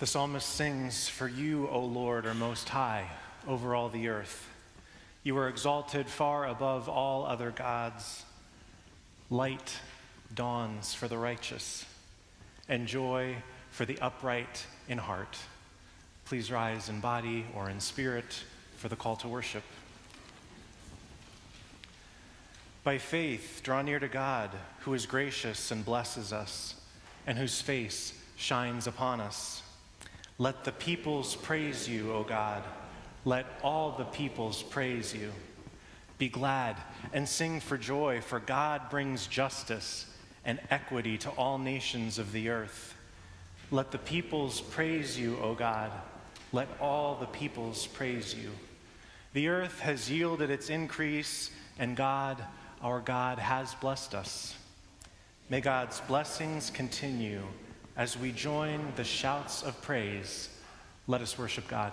The psalmist sings, For you, O Lord, are most high over all the earth. You are exalted far above all other gods. Light dawns for the righteous, and joy for the upright in heart. Please rise in body or in spirit for the call to worship. By faith, draw near to God, who is gracious and blesses us, and whose face shines upon us. Let the peoples praise you, O God. Let all the peoples praise you. Be glad and sing for joy, for God brings justice and equity to all nations of the earth. Let the peoples praise you, O God. Let all the peoples praise you. The earth has yielded its increase, and God, our God, has blessed us. May God's blessings continue as we join the shouts of praise. Let us worship God.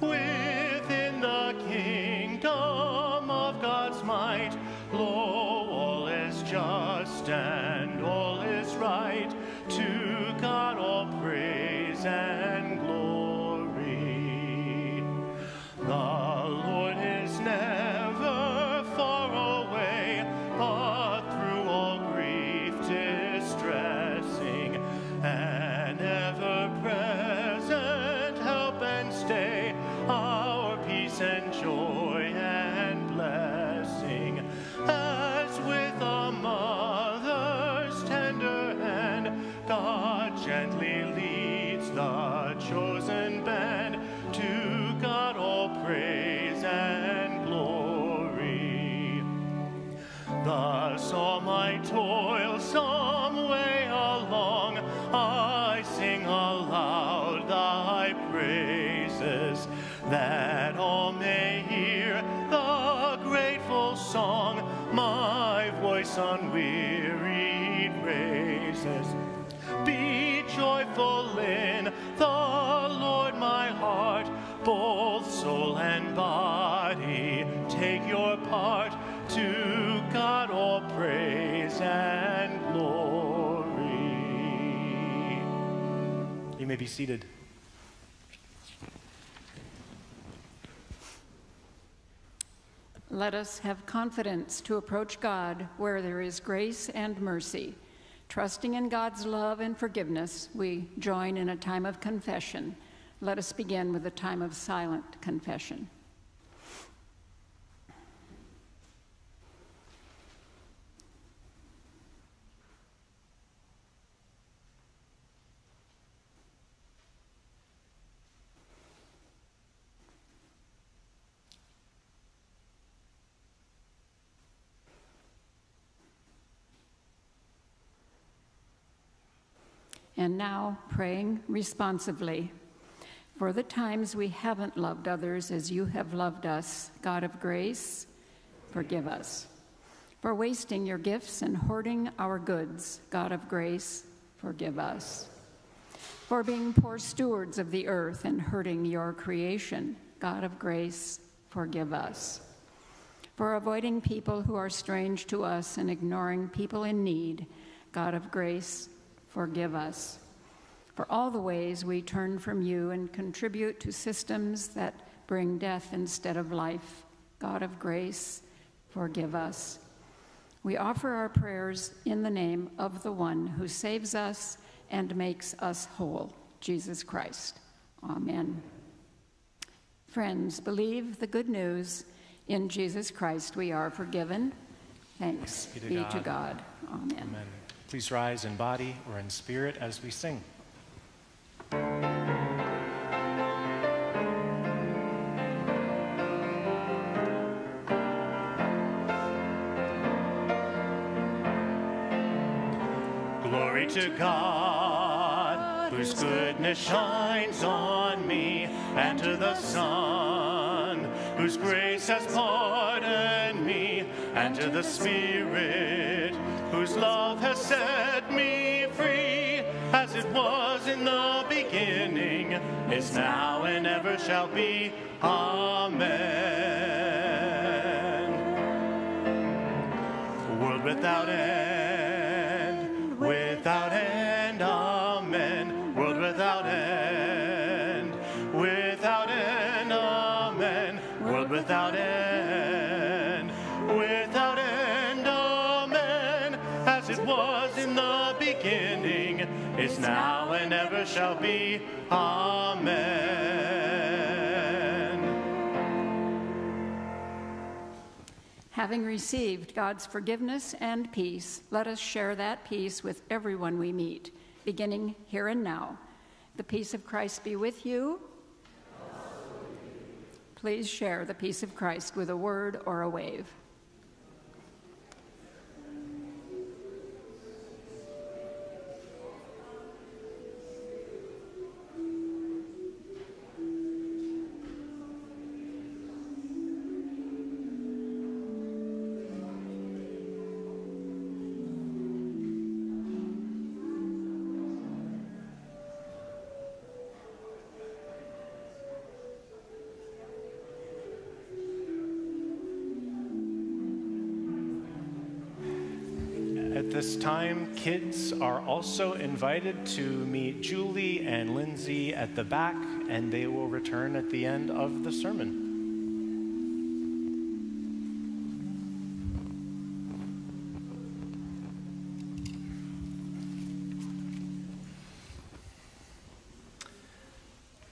Within the kingdom of God's might, lo, unwearied raises. Be joyful in the Lord, my heart, both soul and body. Take your part. To God all praise and glory. You may be seated. Let us have confidence to approach God where there is grace and mercy. Trusting in God's love and forgiveness, we join in a time of confession. Let us begin with a time of silent confession. And now, praying responsively. For the times we haven't loved others as you have loved us, God of grace, forgive us. For wasting your gifts and hoarding our goods, God of grace, forgive us. For being poor stewards of the earth and hurting your creation, God of grace, forgive us. For avoiding people who are strange to us and ignoring people in need, God of grace, forgive us. for all the ways we turn from you and contribute to systems that bring death instead of life. God of grace, forgive us. We offer our prayers in the name of the one who saves us and makes us whole, Jesus Christ. Amen. Friends, believe the good news. In Jesus Christ we are forgiven. Thanks be to, be God. to God. Amen. Amen. Please rise in body or in spirit as we sing. Glory to God, whose goodness shines on me, and to the Son, whose grace has pardoned me, and to the Spirit, whose love has set me free, as it was in the beginning, is now, and ever shall be. Amen. World without end now and ever shall be. Amen. Having received God's forgiveness and peace, let us share that peace with everyone we meet, beginning here and now. The peace of Christ be with you. Please share the peace of Christ with a word or a wave. Kids are also invited to meet Julie and Lindsay at the back, and they will return at the end of the sermon.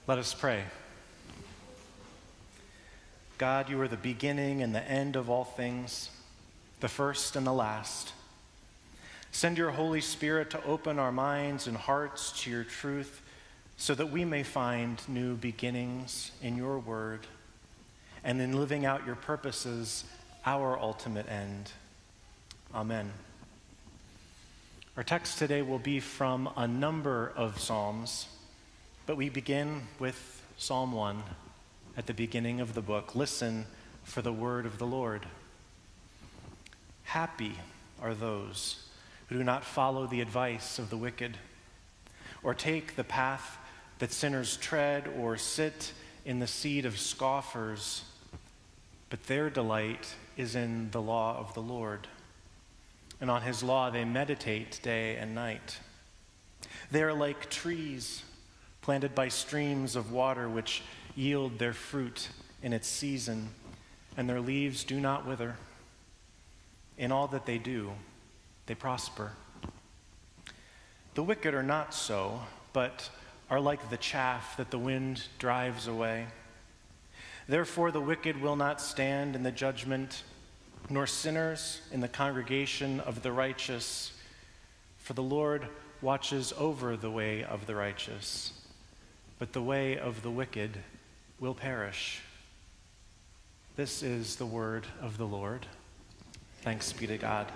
Let us pray. God, you are the beginning and the end of all things, the first and the last. Send your Holy Spirit to open our minds and hearts to your truth so that we may find new beginnings in your word and in living out your purposes, our ultimate end. Amen. Our text today will be from a number of Psalms, but we begin with Psalm 1 at the beginning of the book. Listen for the word of the Lord. Happy are those who do not follow the advice of the wicked, or take the path that sinners tread, or sit in the seat of scoffers, but their delight is in the law of the Lord. And on his law they meditate day and night. They are like trees planted by streams of water, which yield their fruit in its season, and their leaves do not wither. In all that they do, they prosper. The wicked are not so, but are like the chaff that the wind drives away. Therefore, the wicked will not stand in the judgment, nor sinners in the congregation of the righteous. For the Lord watches over the way of the righteous, but the way of the wicked will perish. This is the word of the Lord. Thanks be to God.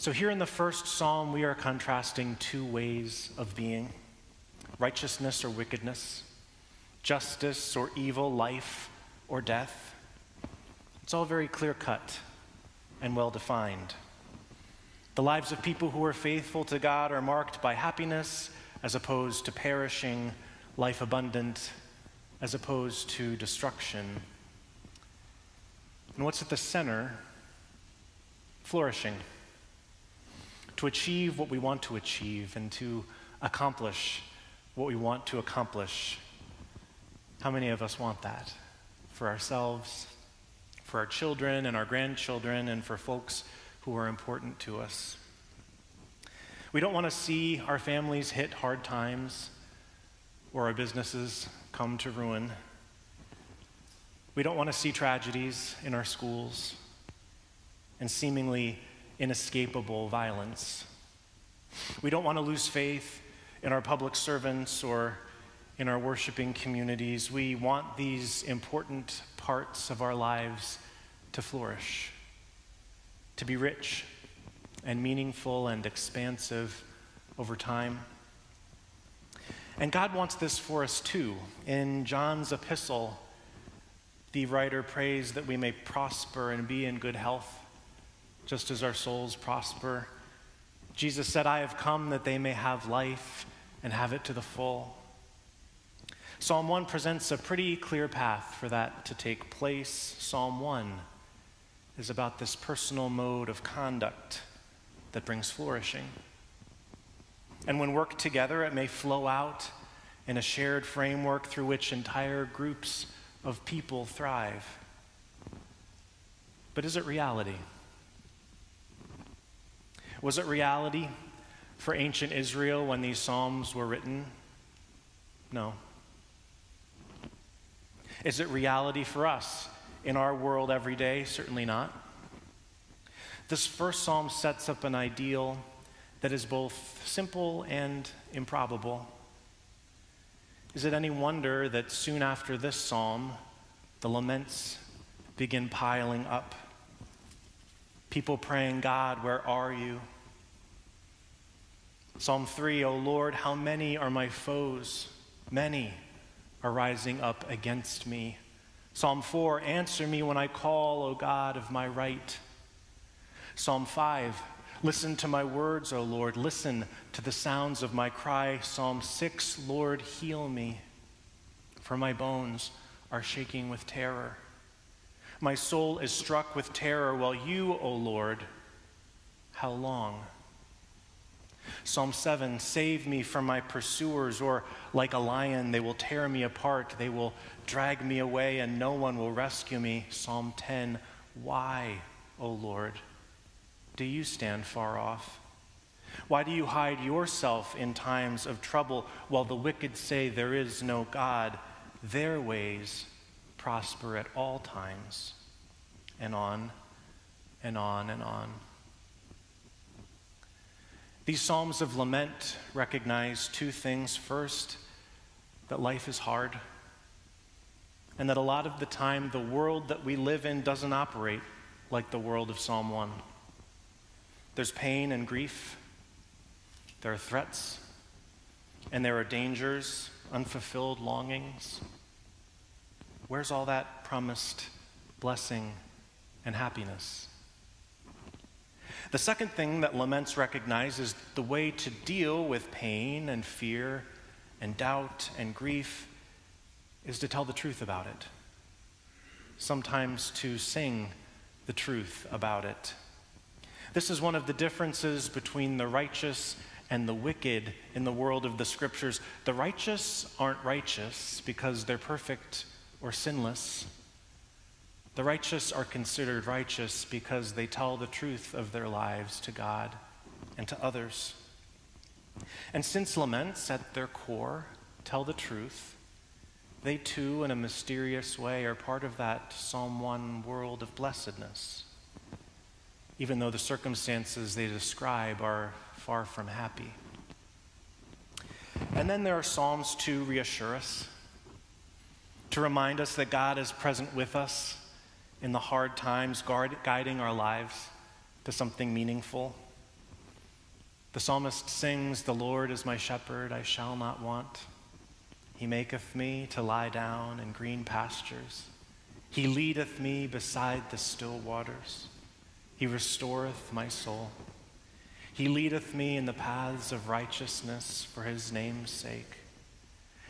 So, here in the first psalm, we are contrasting two ways of being righteousness or wickedness, justice or evil, life or death. It's all very clear cut and well defined. The lives of people who are faithful to God are marked by happiness as opposed to perishing, life abundant as opposed to destruction. And what's at the center? Flourishing to achieve what we want to achieve and to accomplish what we want to accomplish. How many of us want that for ourselves, for our children and our grandchildren, and for folks who are important to us? We don't want to see our families hit hard times or our businesses come to ruin. We don't want to see tragedies in our schools and seemingly inescapable violence. We don't want to lose faith in our public servants or in our worshiping communities. We want these important parts of our lives to flourish, to be rich and meaningful and expansive over time. And God wants this for us too. In John's epistle, the writer prays that we may prosper and be in good health, just as our souls prosper. Jesus said, I have come that they may have life and have it to the full. Psalm 1 presents a pretty clear path for that to take place. Psalm 1 is about this personal mode of conduct that brings flourishing. And when worked together, it may flow out in a shared framework through which entire groups of people thrive. But is it reality? Was it reality for ancient Israel when these Psalms were written? No. Is it reality for us in our world every day? Certainly not. This first psalm sets up an ideal that is both simple and improbable. Is it any wonder that soon after this psalm, the laments begin piling up? People praying, God, where are you? Psalm 3, O Lord, how many are my foes? Many are rising up against me. Psalm 4, answer me when I call, O God of my right. Psalm 5, listen to my words, O Lord. Listen to the sounds of my cry. Psalm 6, Lord, heal me, for my bones are shaking with terror. My soul is struck with terror, while you, O Lord, how long? Psalm 7 Save me from my pursuers, or like a lion, they will tear me apart. They will drag me away, and no one will rescue me. Psalm 10 Why, O Lord, do you stand far off? Why do you hide yourself in times of trouble while the wicked say there is no God? Their ways prosper at all times, and on and on and on. These Psalms of Lament recognize two things. First, that life is hard, and that a lot of the time the world that we live in doesn't operate like the world of Psalm 1. There's pain and grief, there are threats, and there are dangers, unfulfilled longings. Where's all that promised blessing and happiness? The second thing that laments recognize is the way to deal with pain and fear and doubt and grief is to tell the truth about it. Sometimes to sing the truth about it. This is one of the differences between the righteous and the wicked in the world of the scriptures. The righteous aren't righteous because they're perfect or sinless. The righteous are considered righteous because they tell the truth of their lives to God and to others. And since laments at their core tell the truth, they too, in a mysterious way, are part of that Psalm 1 world of blessedness, even though the circumstances they describe are far from happy. And then there are Psalms to reassure us, to remind us that God is present with us in the hard times, guard, guiding our lives to something meaningful. The psalmist sings, The Lord is my shepherd, I shall not want. He maketh me to lie down in green pastures. He leadeth me beside the still waters. He restoreth my soul. He leadeth me in the paths of righteousness for his name's sake.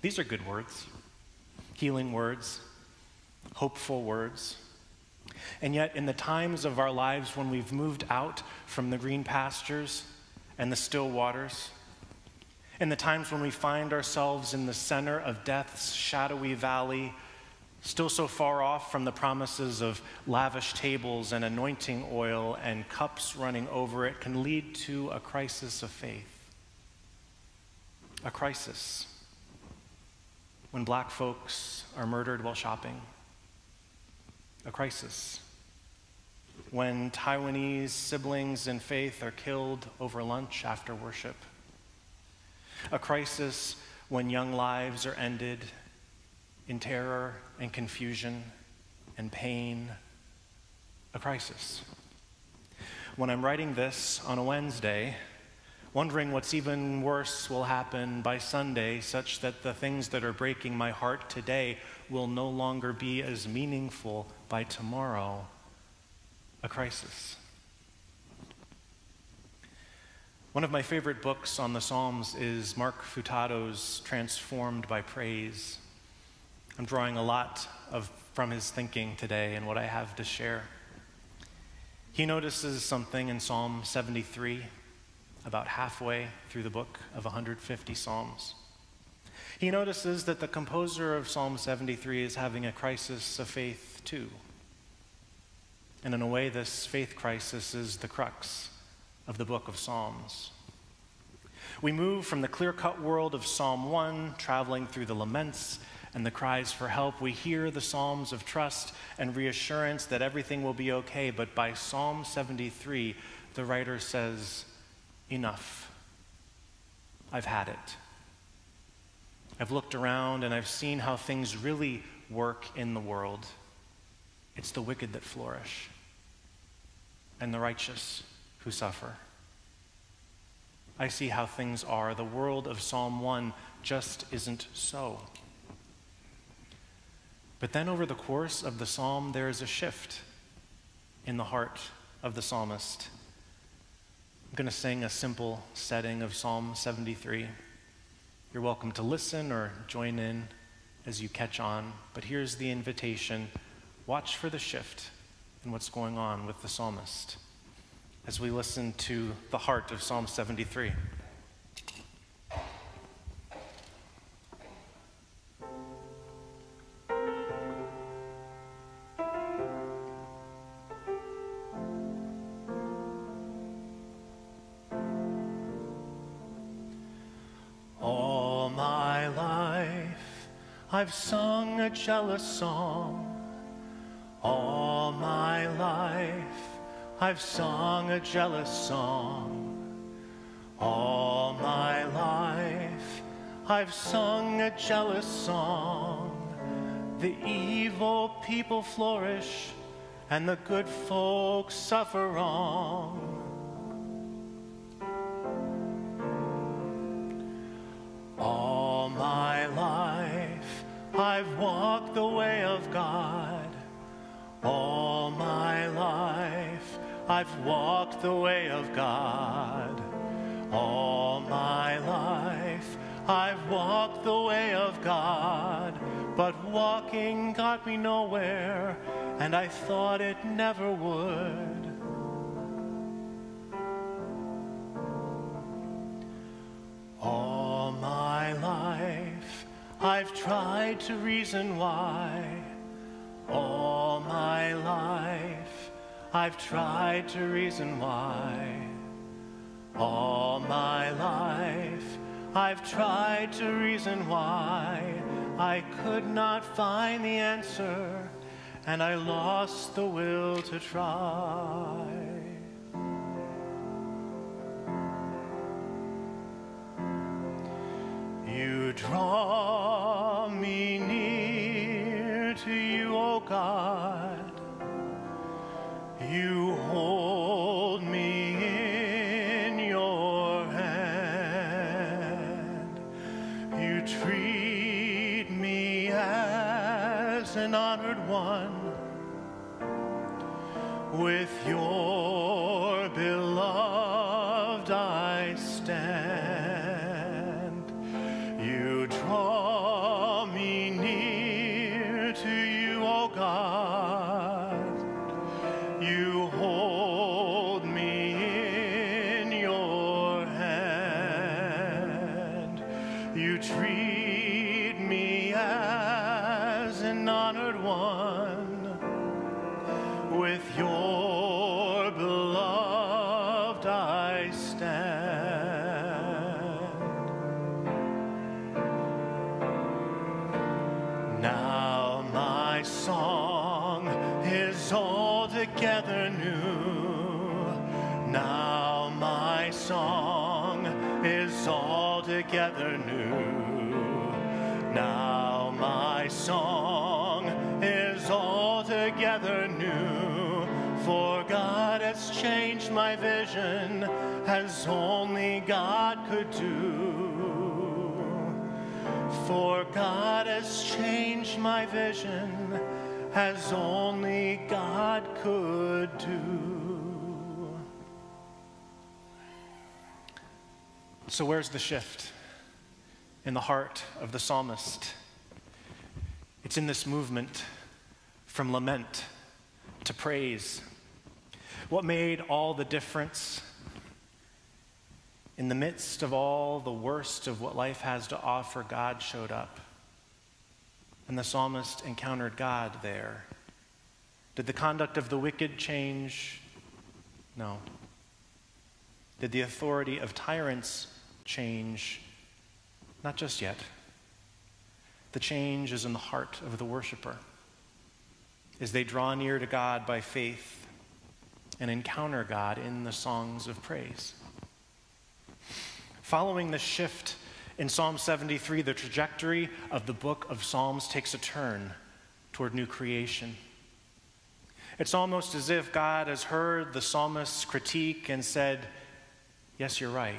These are good words, healing words, hopeful words. And yet, in the times of our lives when we've moved out from the green pastures, and the still waters. In the times when we find ourselves in the center of death's shadowy valley, still so far off from the promises of lavish tables and anointing oil and cups running over it, can lead to a crisis of faith. A crisis when black folks are murdered while shopping. A crisis when Taiwanese siblings in faith are killed over lunch after worship. A crisis when young lives are ended in terror and confusion and pain. A crisis. When I'm writing this on a Wednesday, wondering what's even worse will happen by Sunday, such that the things that are breaking my heart today will no longer be as meaningful by tomorrow a crisis. One of my favorite books on the Psalms is Mark Futato's Transformed by Praise. I'm drawing a lot of, from his thinking today and what I have to share. He notices something in Psalm 73, about halfway through the book of 150 Psalms. He notices that the composer of Psalm 73 is having a crisis of faith too. And in a way, this faith crisis is the crux of the book of Psalms. We move from the clear cut world of Psalm 1, traveling through the laments and the cries for help. We hear the Psalms of trust and reassurance that everything will be okay. But by Psalm 73, the writer says, Enough. I've had it. I've looked around and I've seen how things really work in the world. It's the wicked that flourish and the righteous who suffer. I see how things are. The world of Psalm 1 just isn't so. But then, over the course of the psalm, there is a shift in the heart of the psalmist. Going to sing a simple setting of Psalm 73. You're welcome to listen or join in as you catch on, but here's the invitation watch for the shift in what's going on with the psalmist as we listen to the heart of Psalm 73. Sung a song all my life I've sung a jealous song. All my life I've sung a jealous song. The evil people flourish and the good folks suffer wrong. The way of God. All my life I've walked the way of God. But walking got me nowhere, and I thought it never would. All my life I've tried to reason why. All my life I've tried to reason why. All my life I've tried to reason why. I could not find the answer, and I lost the will to try. You draw me near to you, O God. An honored one with your Now my song is altogether new. For God has changed my vision as only God could do. For God has changed my vision as only God could do. So, where's the shift in the heart of the psalmist? It's in this movement from lament to praise. What made all the difference in the midst of all the worst of what life has to offer? God showed up. And the psalmist encountered God there. Did the conduct of the wicked change? No. Did the authority of tyrants change? Not just yet. The change is in the heart of the worshiper as they draw near to God by faith and encounter God in the songs of praise. Following the shift in Psalm 73, the trajectory of the book of Psalms takes a turn toward new creation. It's almost as if God has heard the psalmist's critique and said, Yes, you're right.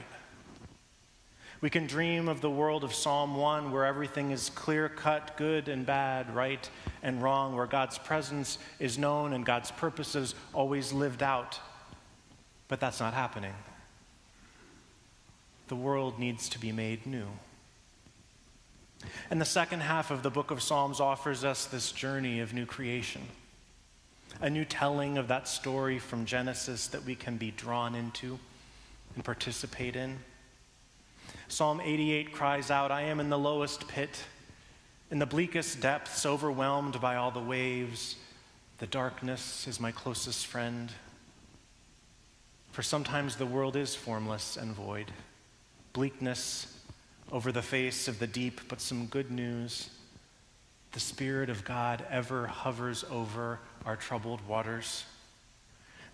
We can dream of the world of Psalm 1 where everything is clear cut, good and bad, right and wrong, where God's presence is known and God's purposes always lived out. But that's not happening. The world needs to be made new. And the second half of the book of Psalms offers us this journey of new creation, a new telling of that story from Genesis that we can be drawn into and participate in. Psalm 88 cries out, I am in the lowest pit, in the bleakest depths, overwhelmed by all the waves. The darkness is my closest friend. For sometimes the world is formless and void, bleakness over the face of the deep, but some good news. The Spirit of God ever hovers over our troubled waters.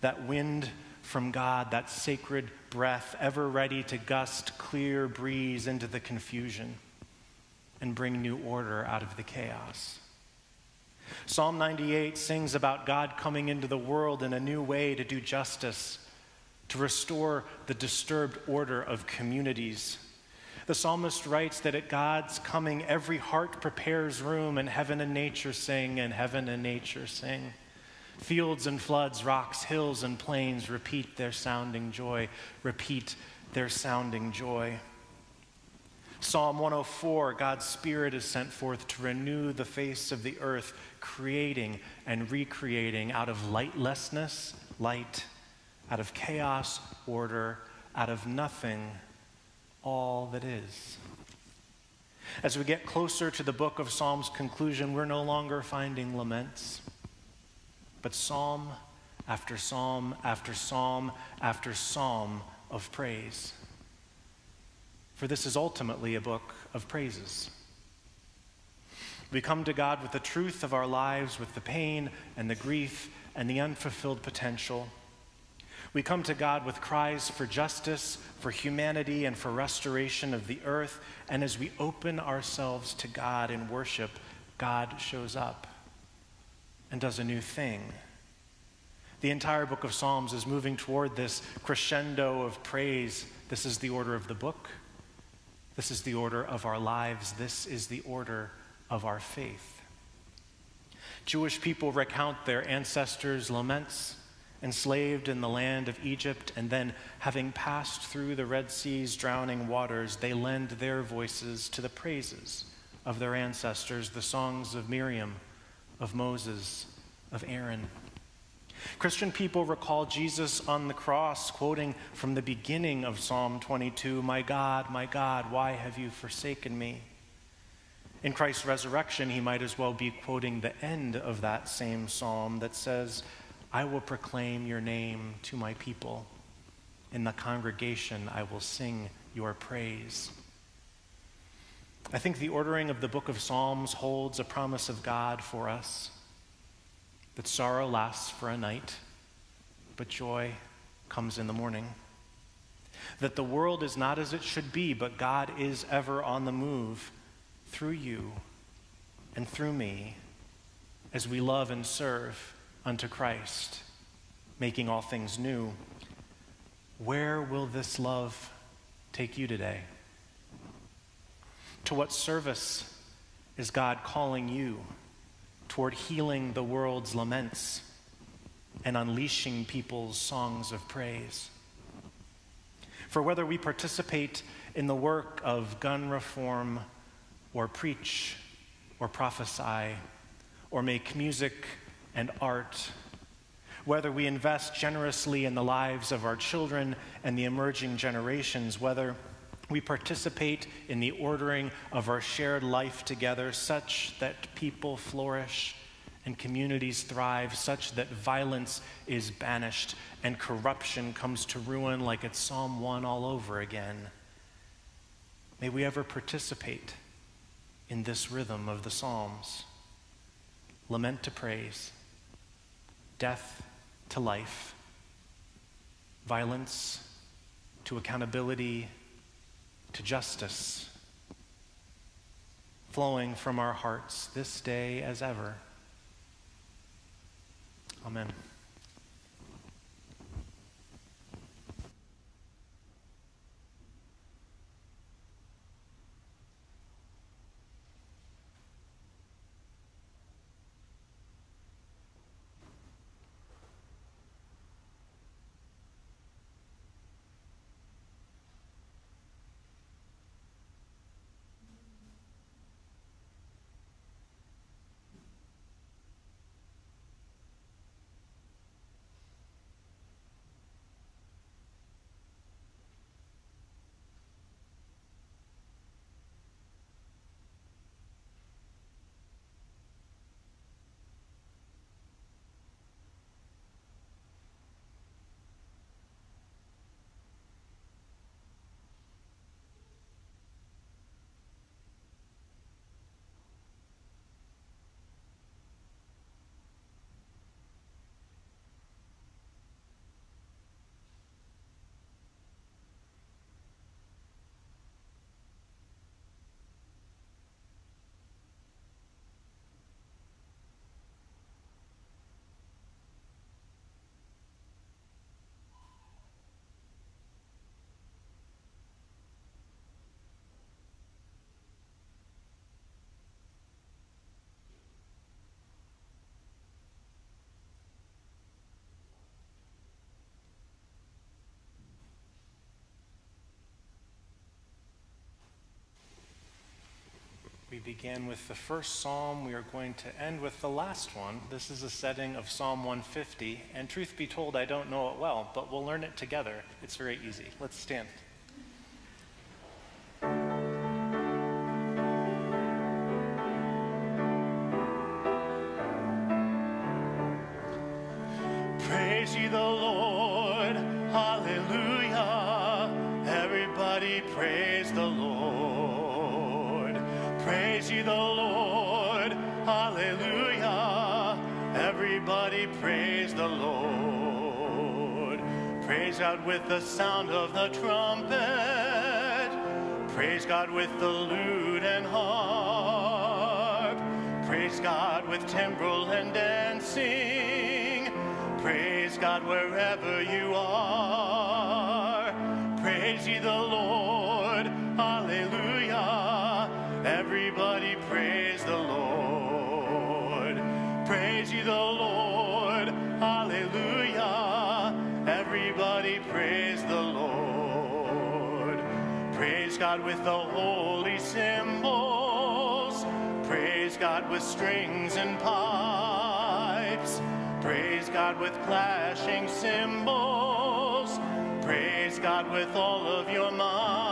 That wind from God, that sacred breath, ever ready to gust clear breeze into the confusion and bring new order out of the chaos. Psalm 98 sings about God coming into the world in a new way to do justice, to restore the disturbed order of communities. The psalmist writes that at God's coming, every heart prepares room, and heaven and nature sing, and heaven and nature sing. Fields and floods, rocks, hills and plains repeat their sounding joy, repeat their sounding joy. Psalm 104 God's Spirit is sent forth to renew the face of the earth, creating and recreating out of lightlessness, light, out of chaos, order, out of nothing, all that is. As we get closer to the book of Psalms' conclusion, we're no longer finding laments, but psalm after psalm after psalm after psalm of praise. For this is ultimately a book of praises. We come to God with the truth of our lives, with the pain and the grief and the unfulfilled potential. We come to God with cries for justice, for humanity, and for restoration of the earth. And as we open ourselves to God in worship, God shows up and does a new thing. The entire book of Psalms is moving toward this crescendo of praise. This is the order of the book. This is the order of our lives. This is the order of our faith. Jewish people recount their ancestors' laments, enslaved in the land of Egypt, and then, having passed through the Red Sea's drowning waters, they lend their voices to the praises of their ancestors, the songs of Miriam, of Moses, of Aaron. Christian people recall Jesus on the cross, quoting from the beginning of Psalm 22 My God, my God, why have you forsaken me? In Christ's resurrection, he might as well be quoting the end of that same psalm that says, I will proclaim your name to my people. In the congregation, I will sing your praise. I think the ordering of the book of Psalms holds a promise of God for us that sorrow lasts for a night, but joy comes in the morning. That the world is not as it should be, but God is ever on the move through you and through me as we love and serve unto Christ, making all things new. Where will this love take you today? To what service is God calling you? Toward healing the world's laments and unleashing people's songs of praise. For whether we participate in the work of gun reform, or preach, or prophesy, or make music and art, whether we invest generously in the lives of our children and the emerging generations, whether we participate in the ordering of our shared life together such that people flourish and communities thrive, such that violence is banished and corruption comes to ruin like it's Psalm 1 all over again. May we ever participate in this rhythm of the Psalms lament to praise, death to life, violence to accountability to justice, flowing from our hearts this day as ever. Amen. We began with the first psalm. We are going to end with the last one. This is a setting of Psalm 150. And truth be told, I don't know it well, but we'll learn it together. It's very easy. Let's stand. Praise the Lord. Hallelujah. Everybody praise the Lord. Praise God with the sound of the trumpet. Praise God with the lute and harp. Praise God with timbrel and dancing. Praise God wherever you are. Praise ye the Lord. the Lord. Hallelujah. Everybody praise the Lord. Praise God with the holy cymbals. Praise God with strings and pipes. Praise God with clashing cymbals. Praise God with all of your might.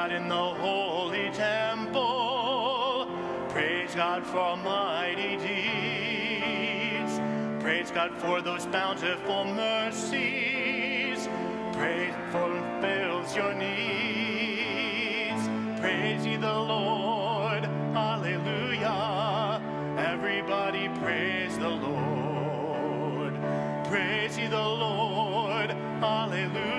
God in the holy temple. Praise God for mighty deeds. Praise God for those bountiful mercies. Praise fulfills your needs. Praise ye the Lord. Hallelujah. Everybody praise the Lord. Praise ye the Lord. Hallelujah.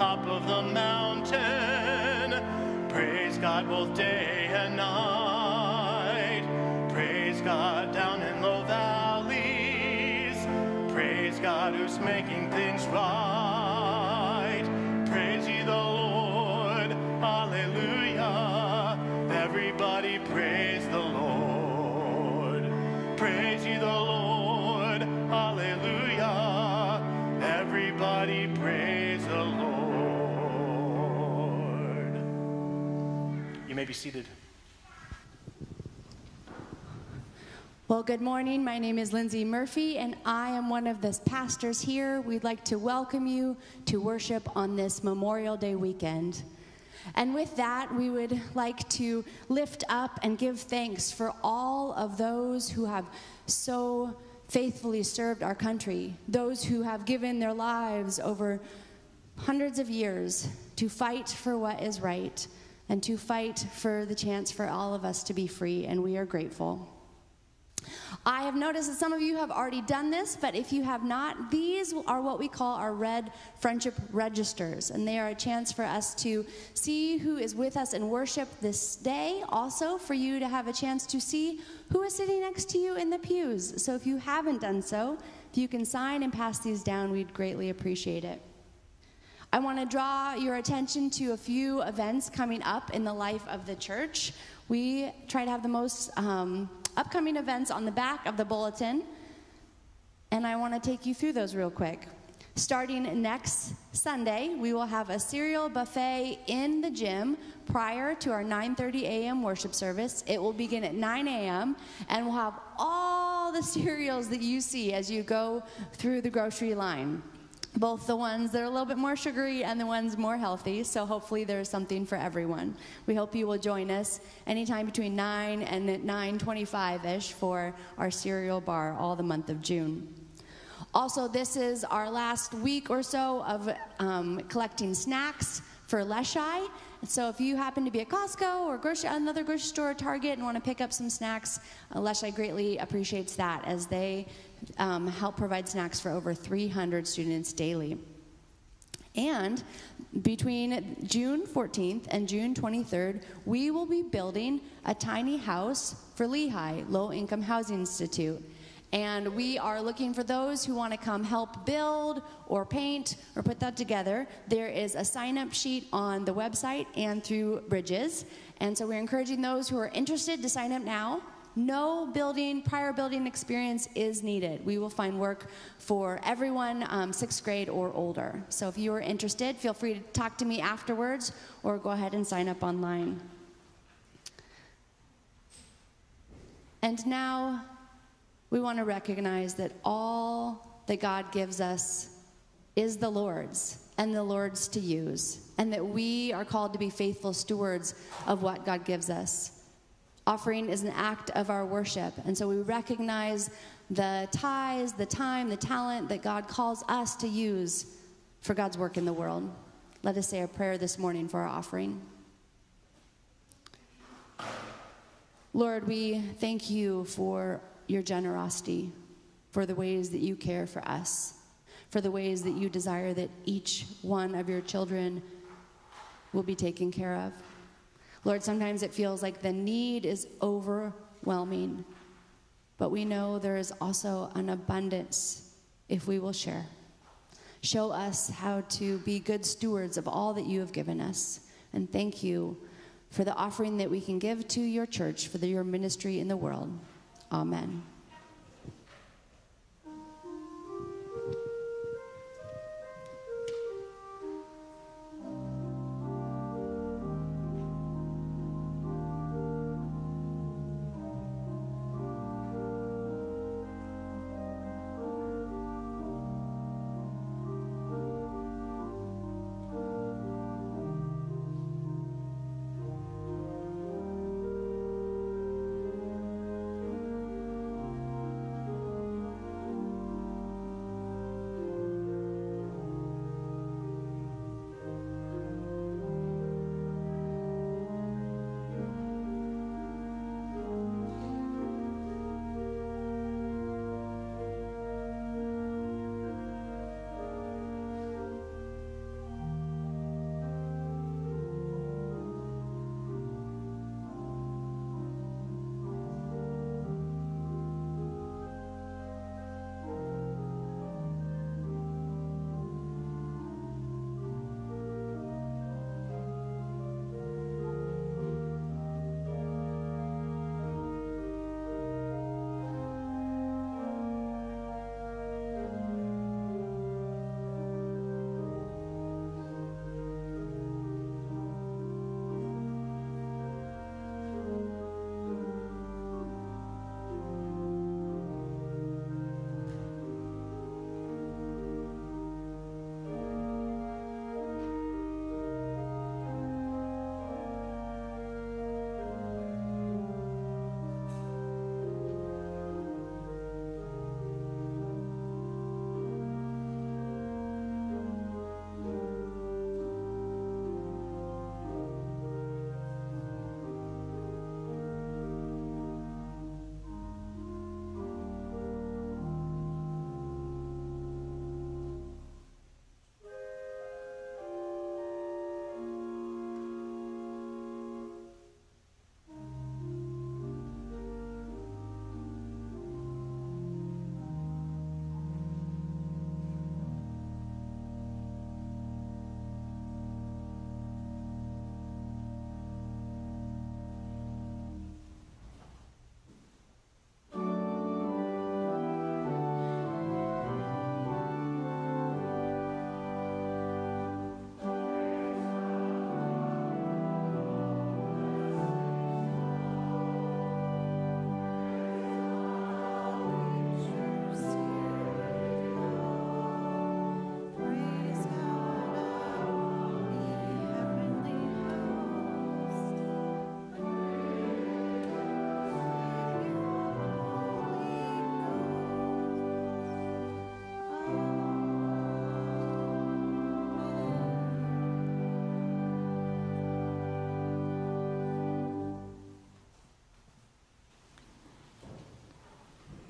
Top of the mountain. Praise God both day and night. Praise God down in the valleys. Praise God who's making things right. Be seated. Well, good morning. My name is Lindsay Murphy, and I am one of the pastors here. We'd like to welcome you to worship on this Memorial Day weekend. And with that, we would like to lift up and give thanks for all of those who have so faithfully served our country, those who have given their lives over hundreds of years to fight for what is right and to fight for the chance for all of us to be free, and we are grateful. I have noticed that some of you have already done this, but if you have not, these are what we call our red friendship registers, and they are a chance for us to see who is with us in worship this day. Also, for you to have a chance to see who is sitting next to you in the pews. So if you haven't done so, if you can sign and pass these down, we'd greatly appreciate it. I want to draw your attention to a few events coming up in the life of the church. We try to have the most um, upcoming events on the back of the bulletin, and I want to take you through those real quick. Starting next Sunday, we will have a cereal buffet in the gym prior to our 9:30 a.m. worship service. It will begin at 9 a.m. and we'll have all the cereals that you see as you go through the grocery line both the ones that are a little bit more sugary and the ones more healthy. So hopefully there's something for everyone. We hope you will join us anytime between 9 and 9:25ish for our cereal bar all the month of June. Also, this is our last week or so of um, collecting snacks for Leshai. So if you happen to be at Costco or grocery, another grocery store or Target and want to pick up some snacks, uh, Leshai greatly appreciates that as they um, help provide snacks for over 300 students daily. And between June 14th and June 23rd, we will be building a tiny house for LIHI Low Income Housing Institute. And we are looking for those who want to come help build or paint or put that together. There is a sign up sheet on the website and through Bridges. And so we're encouraging those who are interested to sign up now. No building, prior building experience is needed. We will find work for everyone, um, sixth grade or older. So if you are interested, feel free to talk to me afterwards or go ahead and sign up online. And now we want to recognize that all that God gives us is the Lord's and the Lord's to use, and that we are called to be faithful stewards of what God gives us. Offering is an act of our worship, and so we recognize the ties, the time, the talent that God calls us to use for God's work in the world. Let us say a prayer this morning for our offering. Lord, we thank you for your generosity, for the ways that you care for us, for the ways that you desire that each one of your children will be taken care of. Lord, sometimes it feels like the need is overwhelming, but we know there is also an abundance if we will share. Show us how to be good stewards of all that you have given us. And thank you for the offering that we can give to your church for the, your ministry in the world. Amen.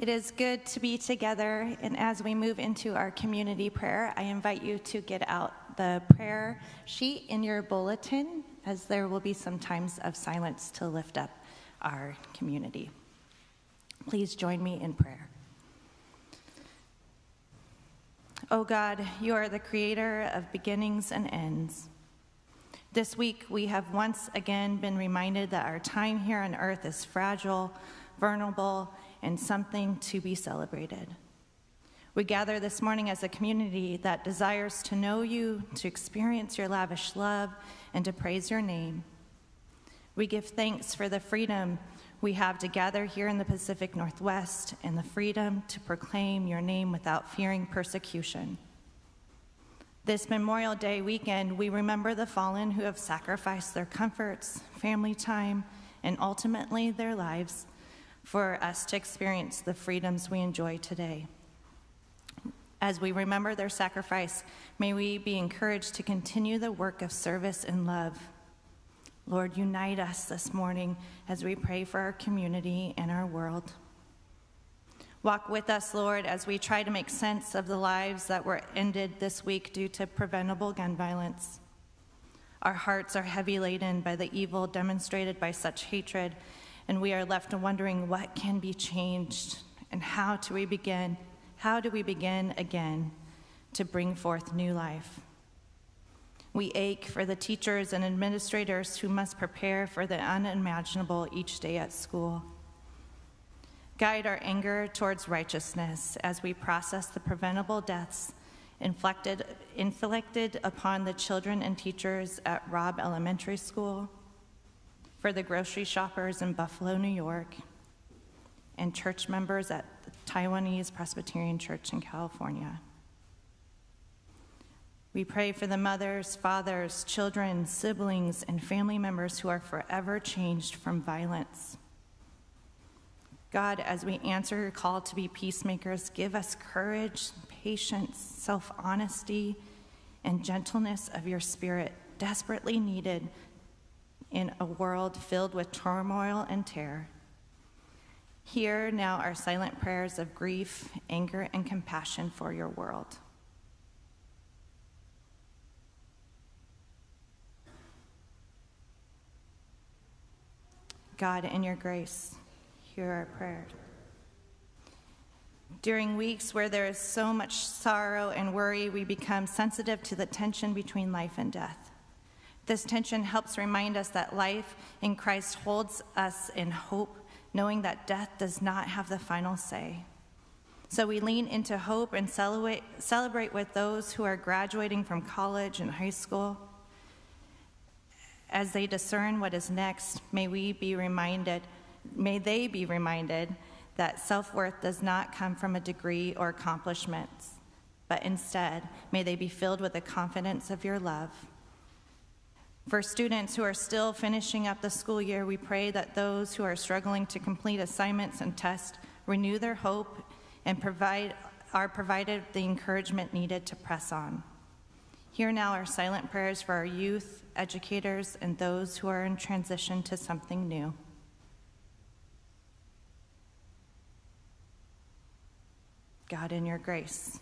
It is good to be together, and as we move into our community prayer, I invite you to get out the prayer sheet in your bulletin, as there will be some times of silence to lift up our community. Please join me in prayer. O oh God, you are the creator of beginnings and ends. This week, we have once again been reminded that our time here on earth is fragile, vulnerable, and something to be celebrated. We gather this morning as a community that desires to know you, to experience your lavish love, and to praise your name. We give thanks for the freedom we have to gather here in the Pacific Northwest and the freedom to proclaim your name without fearing persecution. This Memorial Day weekend, we remember the fallen who have sacrificed their comforts, family time, and ultimately their lives for us to experience the freedoms we enjoy today. As we remember their sacrifice, may we be encouraged to continue the work of service and love. Lord, unite us this morning as we pray for our community and our world. Walk with us, Lord, as we try to make sense of the lives that were ended this week due to preventable gun violence. Our hearts are heavy laden by the evil demonstrated by such hatred, and we are left wondering what can be changed and how do we begin? How do we begin again to bring forth new life? We ache for the teachers and administrators who must prepare for the unimaginable each day at school. Guide our anger towards righteousness as we process the preventable deaths inflicted, inflicted upon the children and teachers at Robb Elementary School, for the grocery shoppers in Buffalo, New York, and church members at the Taiwanese Presbyterian Church in California. We pray for the mothers, fathers, children, siblings, and family members who are forever changed from violence. God, as we answer your call to be peacemakers, give us courage, patience, self honesty, and gentleness of your spirit, desperately needed in a world filled with turmoil and terror. Hear now our silent prayers of grief, anger, and compassion for your world. God, in your grace, hear our prayer. During weeks where there is so much sorrow and worry, we become sensitive to the tension between life and death. This tension helps remind us that life in Christ holds us in hope, knowing that death does not have the final say. So we lean into hope and celebrate, celebrate with those who are graduating from college and high school as they discern what is next, may we be reminded, may they be reminded that self worth does not come from a degree or accomplishments, but instead, may they be filled with the confidence of your love. For students who are still finishing up the school year, we pray that those who are struggling to complete assignments and tests renew their hope and provide, are provided the encouragement needed to press on. Hear now our silent prayers for our youth, educators, and those who are in transition to something new. God, in your grace,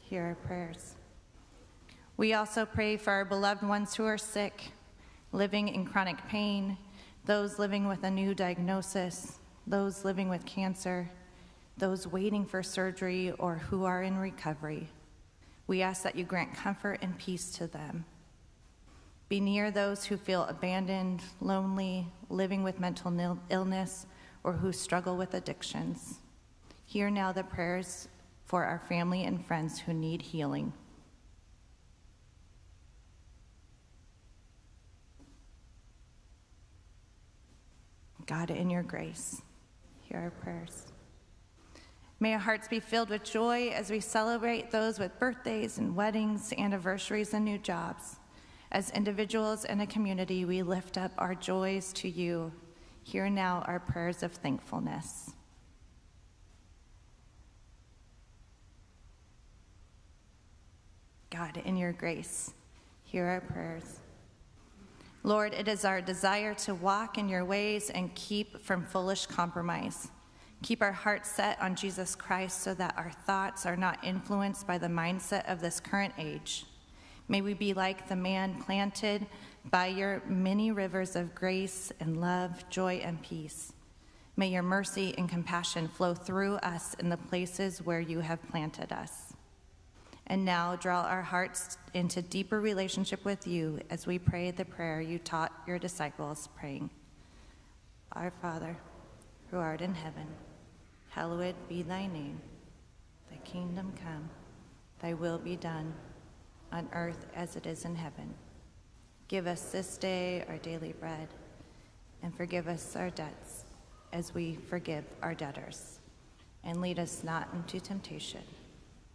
hear our prayers. We also pray for our beloved ones who are sick, living in chronic pain, those living with a new diagnosis, those living with cancer, those waiting for surgery, or who are in recovery. We ask that you grant comfort and peace to them. Be near those who feel abandoned, lonely, living with mental illness, or who struggle with addictions. Hear now the prayers for our family and friends who need healing. God, in your grace, hear our prayers. May our hearts be filled with joy as we celebrate those with birthdays and weddings, anniversaries, and new jobs. As individuals and a community, we lift up our joys to you. Hear now our prayers of thankfulness. God, in your grace, hear our prayers. Lord, it is our desire to walk in your ways and keep from foolish compromise. Keep our hearts set on Jesus Christ so that our thoughts are not influenced by the mindset of this current age. May we be like the man planted by your many rivers of grace and love, joy and peace. May your mercy and compassion flow through us in the places where you have planted us. And now draw our hearts into deeper relationship with you as we pray the prayer you taught your disciples, praying Our Father, who art in heaven Hallowed be thy name. Thy kingdom come, thy will be done, on earth as it is in heaven. Give us this day our daily bread, and forgive us our debts as we forgive our debtors. And lead us not into temptation,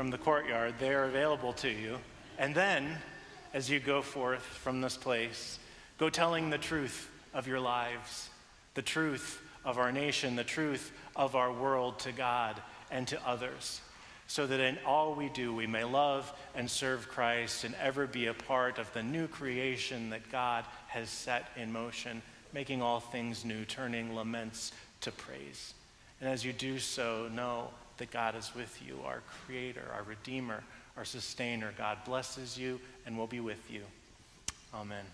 from the courtyard. They are available to you. And then, as you go forth from this place, go telling the truth of your lives, the truth of our nation, the truth of our world to God and to others, so that in all we do, we may love and serve Christ and ever be a part of the new creation that God has set in motion, making all things new, turning laments to praise. And as you do so, know that God is with you, our Creator, our Redeemer, our Sustainer. God blesses you and will be with you. Amen.